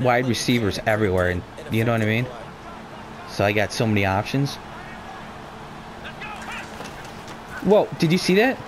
wide receivers everywhere, and you know what I mean. So I got so many options. Whoa! Did you see that?